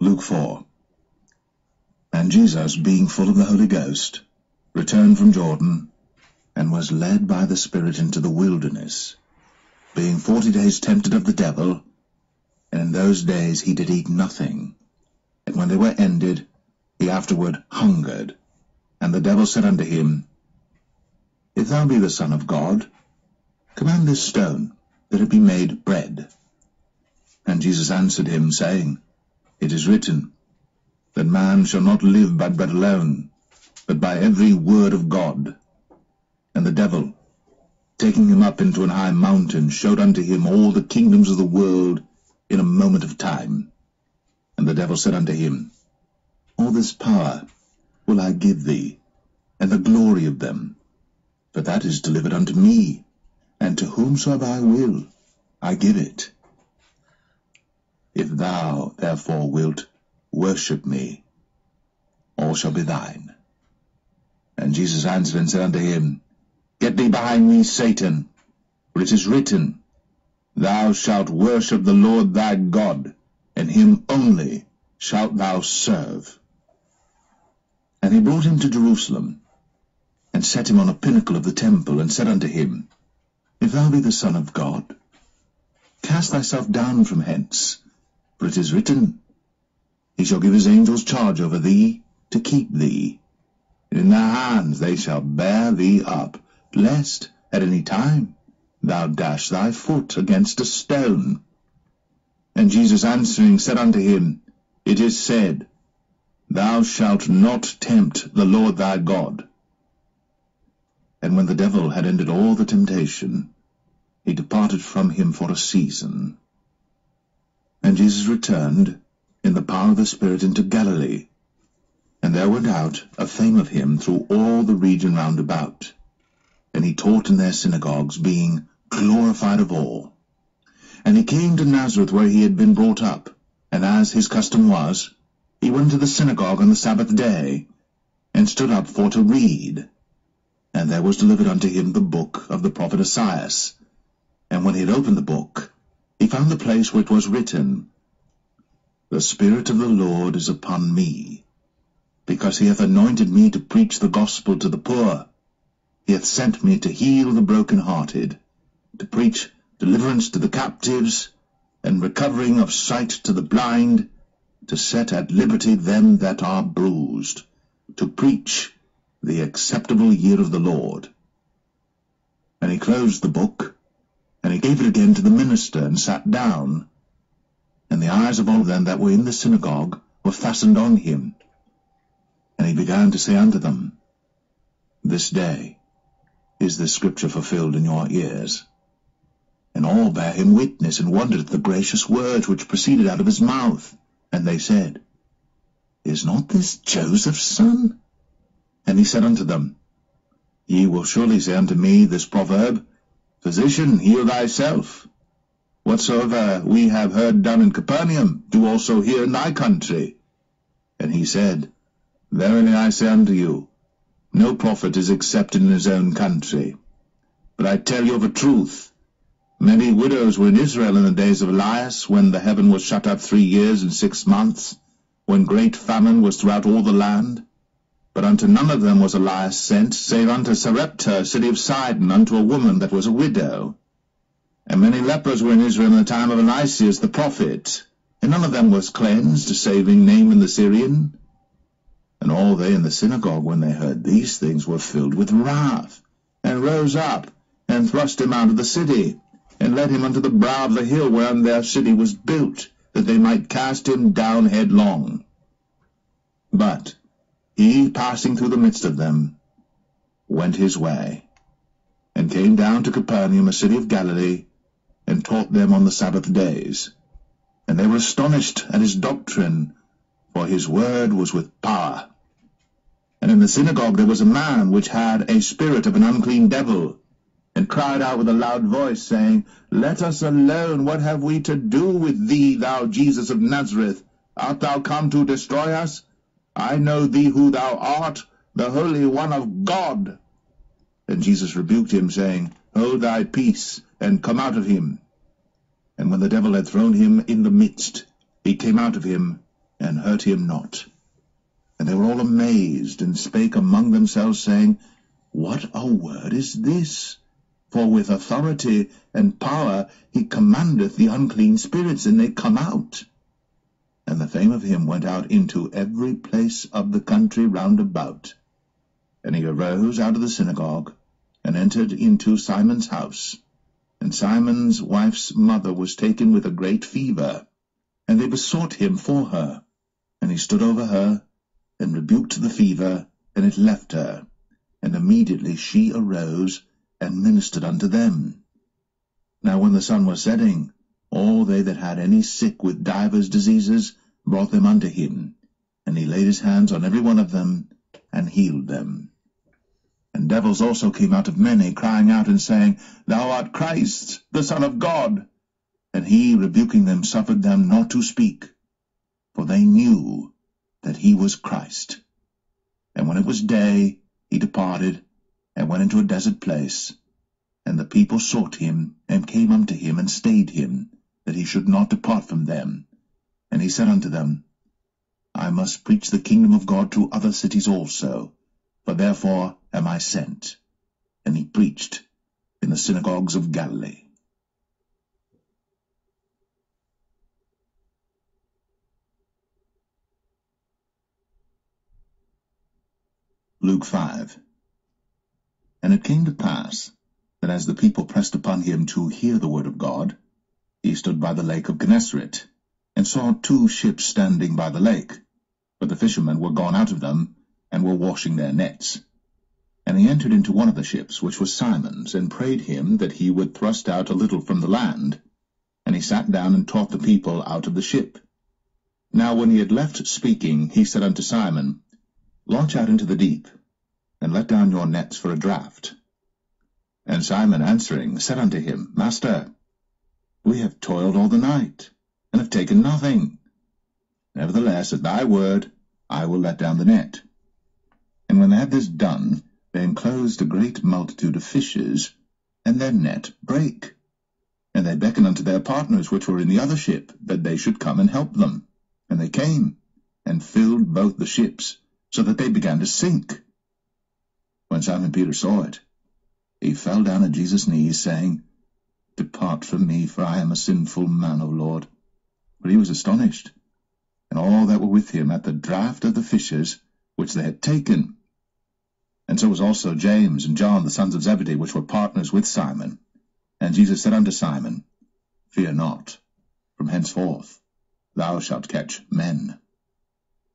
Luke 4 And Jesus, being full of the Holy Ghost, returned from Jordan, and was led by the Spirit into the wilderness, being forty days tempted of the devil, and in those days he did eat nothing. And when they were ended, he afterward hungered. And the devil said unto him, If thou be the Son of God, command this stone that it be made bread. And Jesus answered him, saying, It is written, that man shall not live by bread alone, but by every word of God. And the devil, taking him up into an high mountain, showed unto him all the kingdoms of the world in a moment of time. And the devil said unto him, All this power will I give thee, and the glory of them, for that is delivered unto me, and to whomsoever I will I give it. If thou therefore wilt worship me, all shall be thine. And Jesus answered and said unto him, Get thee behind me, Satan, for it is written, Thou shalt worship the Lord thy God, and him only shalt thou serve. And he brought him to Jerusalem, and set him on a pinnacle of the temple, and said unto him, If thou be the Son of God, cast thyself down from hence, for it is written, He shall give his angels charge over thee, to keep thee. And in their hands they shall bear thee up, lest at any time thou dash thy foot against a stone. And Jesus answering said unto him, It is said, Thou shalt not tempt the Lord thy God. And when the devil had ended all the temptation, he departed from him for a season. And Jesus returned in the power of the Spirit into Galilee, and there went out a fame of him through all the region round about. And he taught in their synagogues, being glorified of all. And he came to Nazareth where he had been brought up, and as his custom was, he went to the synagogue on the Sabbath day, and stood up for to read. And there was delivered unto him the book of the prophet Esaias. And when he had opened the book, he found the place where it was written, The Spirit of the Lord is upon me, because he hath anointed me to preach the gospel to the poor. He hath sent me to heal the brokenhearted, to preach deliverance to the captives, and recovering of sight to the blind, to set at liberty them that are bruised, to preach the acceptable year of the Lord. And he closed the book, and he gave it again to the minister, and sat down. And the eyes of all them that were in the synagogue were fastened on him. And he began to say unto them, This day is this scripture fulfilled in your ears. And all bare him witness, and wondered at the gracious words which proceeded out of his mouth. And they said, Is not this Joseph's son? And he said unto them, Ye will surely say unto me this proverb, Physician, heal thyself. Whatsoever we have heard done in Capernaum, do also here in thy country. And he said, Verily I say unto you, no prophet is accepted in his own country. But I tell you of a truth, many widows were in Israel in the days of Elias, when the heaven was shut up three years and six months, when great famine was throughout all the land. But unto none of them was Elias sent, save unto Sarepta, city of Sidon, unto a woman that was a widow. And many lepers were in Israel in the time of Eliseus the prophet, and none of them was cleansed, saving Naaman the Syrian. And all they in the synagogue, when they heard these things, were filled with wrath, and rose up, and thrust him out of the city, and led him unto the brow of the hill whereon their city was built, that they might cast him down headlong. But he, passing through the midst of them, went his way, and came down to Capernaum, a city of Galilee, and taught them on the Sabbath days. And they were astonished at his doctrine, for his word was with power. And in the synagogue there was a man which had a spirit of an unclean devil, and cried out with a loud voice, saying, Let us alone, what have we to do with thee, thou Jesus of Nazareth? Art thou come to destroy us? I know thee who thou art, the Holy One of God. And Jesus rebuked him, saying, Hold thy peace, and come out of him. And when the devil had thrown him in the midst, he came out of him, and hurt him not. And they were all amazed, and spake among themselves, saying, What a word is this? For with authority and power he commandeth the unclean spirits, and they come out. And the fame of him went out into every place of the country round about. And he arose out of the synagogue, and entered into Simon's house. And Simon's wife's mother was taken with a great fever, and they besought him for her. And he stood over her, and rebuked the fever, and it left her. And immediately she arose, and ministered unto them. Now when the sun was setting, all they that had any sick with divers diseases brought them unto him, and he laid his hands on every one of them, and healed them. And devils also came out of many, crying out and saying, Thou art Christ, the Son of God. And he, rebuking them, suffered them not to speak, for they knew that he was Christ. And when it was day, he departed, and went into a desert place. And the people sought him, and came unto him, and stayed him, that he should not depart from them. And he said unto them, I must preach the kingdom of God to other cities also, for therefore am I sent. And he preached in the synagogues of Galilee. Luke 5 And it came to pass, that as the people pressed upon him to hear the word of God, he stood by the lake of Gennesaret, and saw two ships standing by the lake, but the fishermen were gone out of them, and were washing their nets. And he entered into one of the ships, which was Simon's, and prayed him that he would thrust out a little from the land. And he sat down and taught the people out of the ship. Now when he had left speaking, he said unto Simon, Launch out into the deep, and let down your nets for a draught. And Simon answering said unto him, Master, we have toiled all the night, and have taken nothing. Nevertheless, at thy word, I will let down the net. And when they had this done, they enclosed a great multitude of fishes, and their net brake. And they beckoned unto their partners which were in the other ship, that they should come and help them. And they came, and filled both the ships, so that they began to sink. When Simon Peter saw it, he fell down at Jesus' knees, saying, Depart from me, for I am a sinful man, O Lord. But he was astonished, and all that were with him at the draught of the fishes which they had taken. And so was also James and John, the sons of Zebedee, which were partners with Simon. And Jesus said unto Simon, Fear not, from henceforth thou shalt catch men.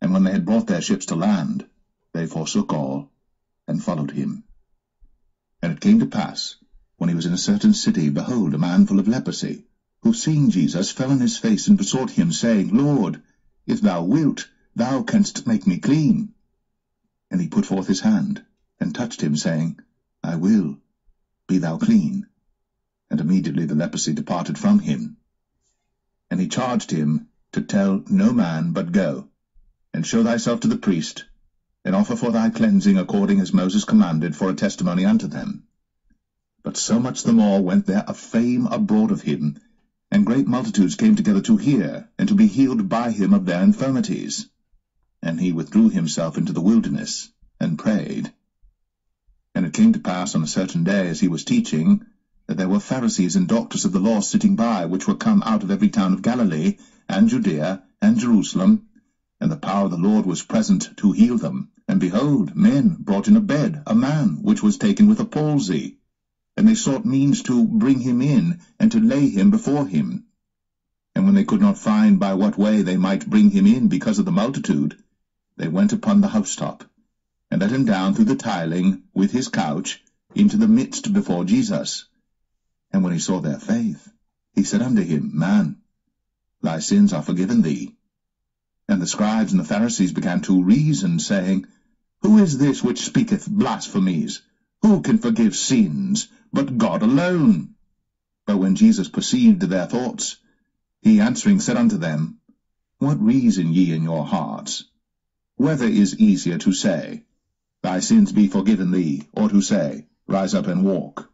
And when they had brought their ships to land, they forsook all, and followed him. And it came to pass, when he was in a certain city, behold, a man full of leprosy, who seeing Jesus fell on his face and besought him, saying, Lord, if thou wilt, thou canst make me clean. And he put forth his hand, and touched him, saying, I will, be thou clean. And immediately the leprosy departed from him. And he charged him to tell no man, but go, and show thyself to the priest, and offer for thy cleansing according as Moses commanded for a testimony unto them. But so much the more went there a fame abroad of him, and great multitudes came together to hear, and to be healed by him of their infirmities. And he withdrew himself into the wilderness, and prayed. And it came to pass on a certain day, as he was teaching, that there were Pharisees and doctors of the law sitting by, which were come out of every town of Galilee, and Judea, and Jerusalem, and the power of the Lord was present to heal them. And behold, men brought in a bed a man which was taken with a palsy. And they sought means to bring him in, and to lay him before him. And when they could not find by what way they might bring him in because of the multitude, they went upon the housetop, and let him down through the tiling with his couch into the midst before Jesus. And when he saw their faith, he said unto him, Man, thy sins are forgiven thee. And the scribes and the Pharisees began to reason, saying, who is this which speaketh blasphemies? Who can forgive sins but God alone? But when Jesus perceived their thoughts, he answering said unto them, What reason ye in your hearts? Whether is easier to say, Thy sins be forgiven thee, or to say, Rise up and walk?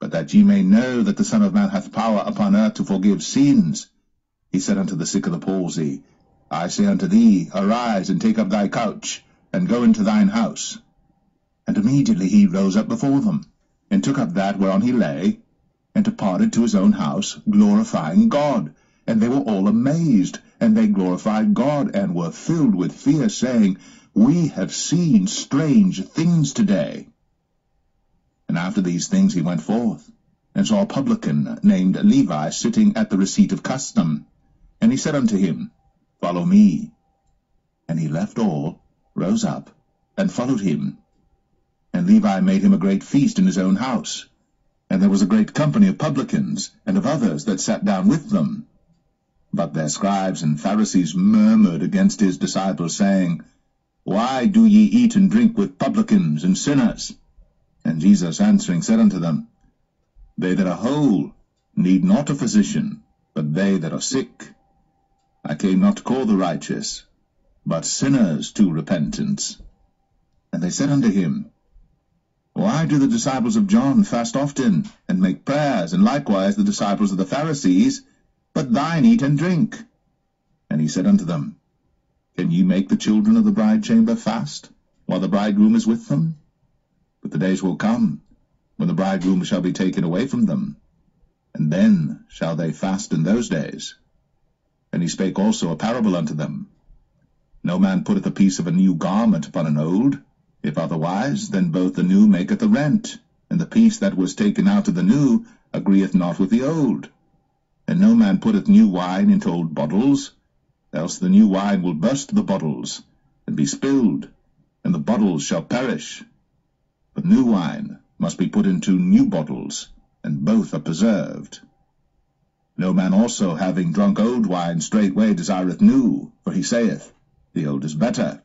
But that ye may know that the Son of Man hath power upon earth to forgive sins, he said unto the sick of the palsy, I say unto thee, Arise, and take up thy couch, and go into thine house. And immediately he rose up before them, and took up that whereon he lay, and departed to his own house, glorifying God. And they were all amazed, and they glorified God, and were filled with fear, saying, We have seen strange things today. And after these things he went forth, and saw a publican named Levi sitting at the receipt of custom. And he said unto him, Follow me. And he left all, rose up, and followed him. And Levi made him a great feast in his own house. And there was a great company of publicans, and of others that sat down with them. But their scribes and Pharisees murmured against his disciples, saying, Why do ye eat and drink with publicans and sinners? And Jesus answering said unto them, They that are whole need not a physician, but they that are sick. I came not to call the righteous, but sinners to repentance. And they said unto him, Why do the disciples of John fast often, and make prayers, and likewise the disciples of the Pharisees, but thine eat and drink? And he said unto them, Can ye make the children of the bride chamber fast, while the bridegroom is with them? But the days will come, when the bridegroom shall be taken away from them, and then shall they fast in those days. And he spake also a parable unto them. No man putteth a piece of a new garment upon an old. If otherwise, then both the new maketh a rent, and the piece that was taken out of the new agreeth not with the old. And no man putteth new wine into old bottles, else the new wine will burst the bottles, and be spilled, and the bottles shall perish. But new wine must be put into new bottles, and both are preserved. No man also, having drunk old wine, straightway desireth new, for he saith, The old is better.